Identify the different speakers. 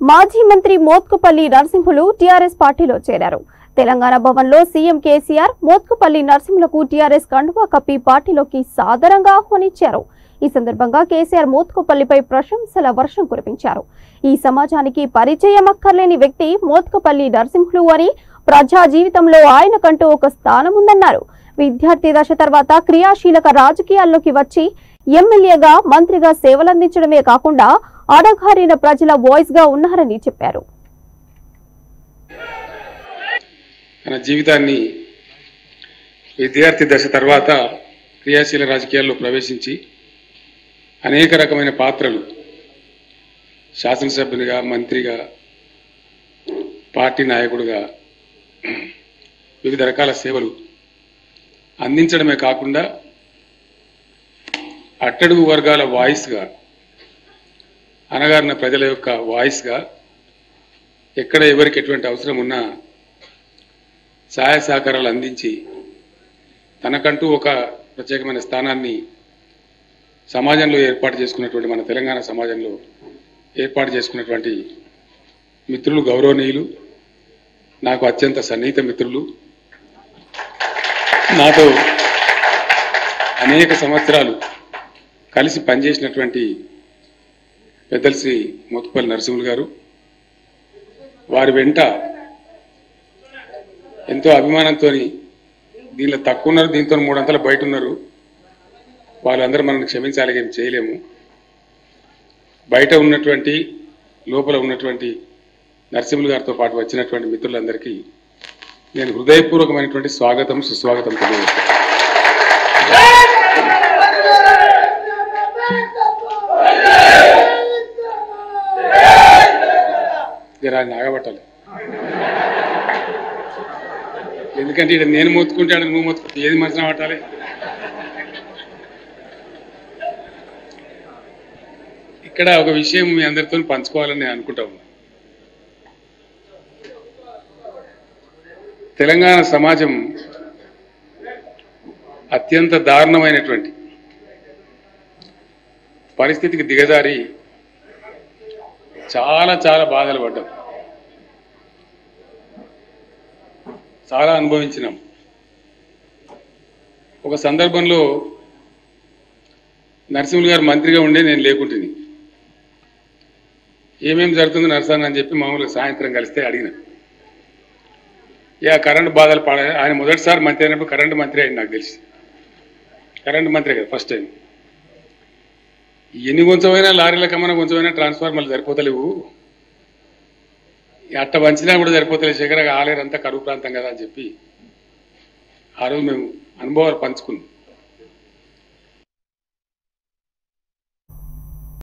Speaker 1: మాజీ మంత్రి మోత్కుపల్లి నరసింహులు టీఆర్ఎస్ పార్టీలో చేరారు. తెలంగాణ భవన్లో సీఎం కేసీఆర్ మోత్కుపల్లి నరసింహులకు టీఆర్ఎస్ కండువా కప్పి పార్టీలోకి సాదరంగా ఆహ్వానించారు. ఈ సందర్భంగా కేసీఆర్ మోత్కుపల్లిపై ప్రశంసల వర్షం కురిపించారు. ఈ సమాజానికి పరిచయం అక్కర్లేని వ్యక్తి మోత్కుపల్లి నరసింహులు అని ప్రజా జీవితంలో ఆయనకంటూ ఒక స్థానం ఉందన్నారు. విద్యార్థి దశ తర్వాత క్రియాశీలక రాజకీయాల్లోకి వచ్చి ఎమ్మెల్యేగా మంత్రిగా సేవలందించడమే కాకుండా అడగారిన ప్రజల వాయిస్గా ఉన్నారని చెప్పారు.
Speaker 2: తన జీవితాన్ని విద్యార్థి దశ తర్వాత క్రియాశీల రాజకీయాల్లో ప్రవేశించి అనేక రకమైన పాత్రలు శాసనసభ్యునిగా మంత్రిగా పార్టీ నాయకుడిగా వివిధ రకాల సేవలు అందించడమే కాకుండా అట్టడుగు వర్గాల వాయిస్గా అనగారిన ప్రజల యొక్క వాయిస్గా ఎక్కడ ఎవరికి ఎటువంటి అవసరం ఉన్నా సహాయ సహకారాలు అందించి తనకంటూ ఒక ప్రత్యేకమైన స్థానాన్ని సమాజంలో ఏర్పాటు చేసుకున్నటువంటి మన తెలంగాణ సమాజంలో ఏర్పాటు చేసుకున్నటువంటి మిత్రులు గౌరవనీయులు నాకు అత్యంత సన్నిహిత మిత్రులు. నాతో అనేక సంవత్సరాలు కలిసి పనిచేసినటువంటి పెద్దలు శ్రీ మోతుపల్లి నరసింహులు గారు వారి వెంట ఎంతో అభిమానంతో దీనిలో తక్కువ ఉన్నారు దీంతో మూడంతలు బయట ఉన్నారు. వాళ్ళందరూ మనల్ని క్షమించాలి ఏం చేయలేము. బయట ఉన్నటువంటి లోపల ఉన్నటువంటి నరసింహులు గారితో పాటు వచ్చినటువంటి మిత్రులందరికీ నేను హృదయపూర్వకమైనటువంటి స్వాగతం సుస్వాగతం తెలియజేస్తాను జరా నాగబట్టాలి. ఎందుకంటే ఇక్కడ నేను మొత్తుకుంటే ఆడ నువ్వు మొత్తుకుంటే ఏది మనసున పట్టాలి? ఇక్కడ ఒక విషయం మీ అందరితో పంచుకోవాలని నేను అనుకుంటా ఉన్నా. తెలంగాణ సమాజం అత్యంత దారుణమైనటువంటి పరిస్థితికి దిగజారి చాలా చాలా బాధలు పడ్డాం. చాలా అనుభవించినాం. ఒక సందర్భంలో నరసింహులు గారు మంత్రిగా ఉండే నేను లేకుంటుంది ఏమేమి జరుగుతుందో నరసాన్ని అని చెప్పి మామూలుగా సాయంత్రం కలిస్తే అడిగిన. ఇక కరెంటు బాధలు పడ ఆయన మొదటిసారి మంత్రి అయినప్పుడు కరెంటు మంత్రి అయింది నాకు తెలిసి. కరెంటు మంత్రి కదా ఫస్ట్ టైం. ఎన్ని కొంచెమైనా లారీల కమ్మన కొంచెమైనా ట్రాన్స్ఫార్మర్లు సరిపోతలేవు. అట్ట వంచినా కూడా సరిపోతలేదు. శేఖర ఆలేరంతా కరువు ప్రాంతం కదా అని చెప్పి ఆ రోజు మేము అనుభవాలు పంచుకున్నాం.